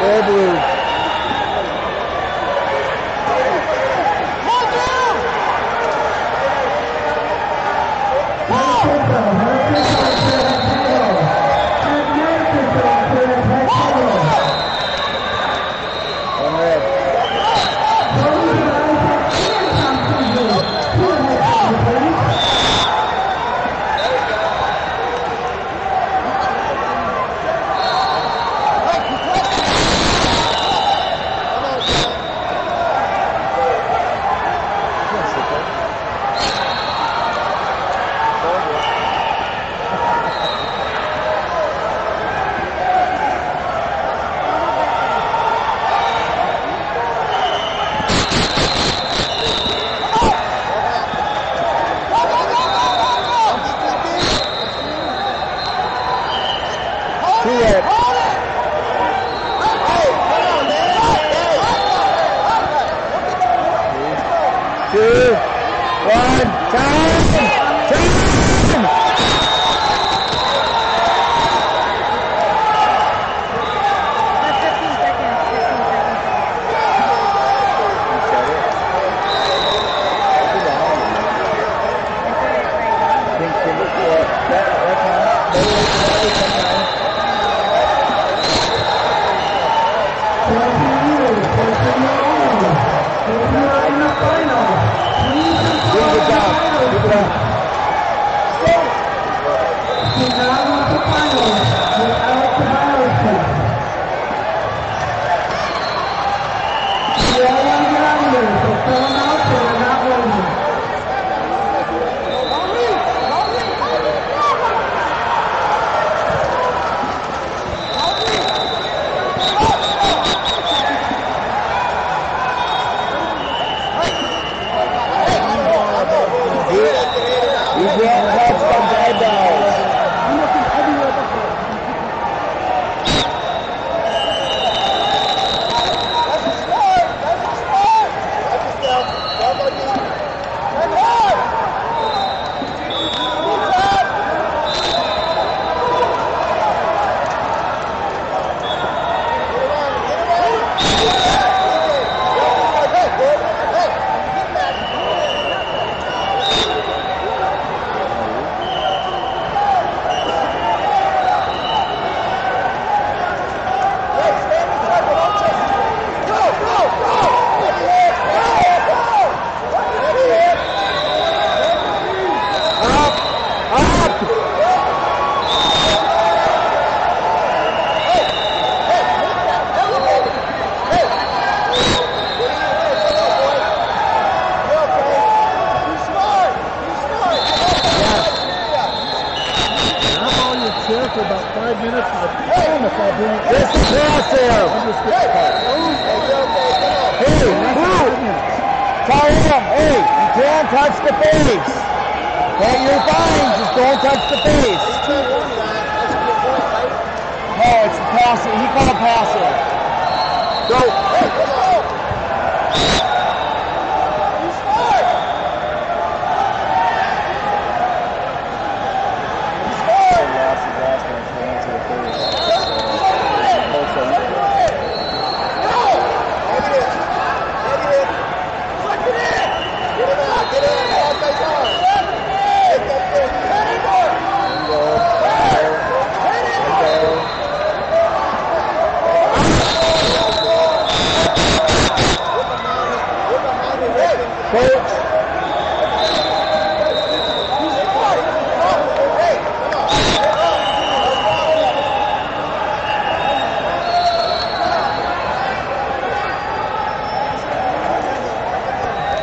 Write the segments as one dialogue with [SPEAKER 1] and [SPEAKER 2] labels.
[SPEAKER 1] All blue. Two, one, time, time.
[SPEAKER 2] That's 15 Obrigado. I
[SPEAKER 3] promise I'll bring it.
[SPEAKER 1] Just across there! Hey, move! Tell him, hey, you can't touch the face! Okay, you're fine, just don't touch the face! No, it's passive, he called passive. Go! Coach!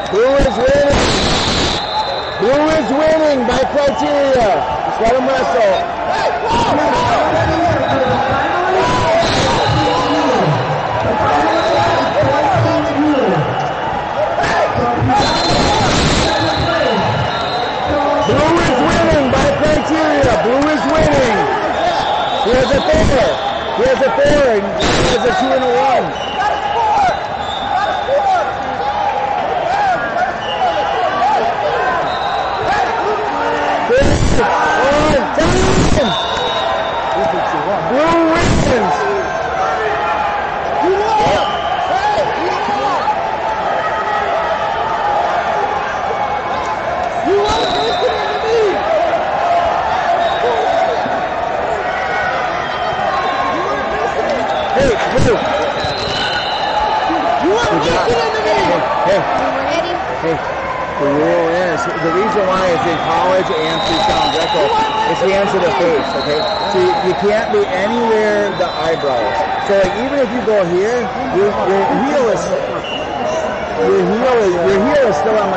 [SPEAKER 1] Blue is winning. Who is winning by criteria. Just let him wrestle. Blue is winning. Blue is winning. He has a four. He has a and he has a two and a one. One, time! Blue wins! Hey, Blue!
[SPEAKER 2] You are listening to me.
[SPEAKER 1] Hey,
[SPEAKER 2] We're
[SPEAKER 1] hey, the rule is, the reason why is in college and freestyle Greco, it's hands to the face, okay? So you, you can't be anywhere the eyebrows. So like even if you go here, your, your heel is, your heel is, your heel is still on my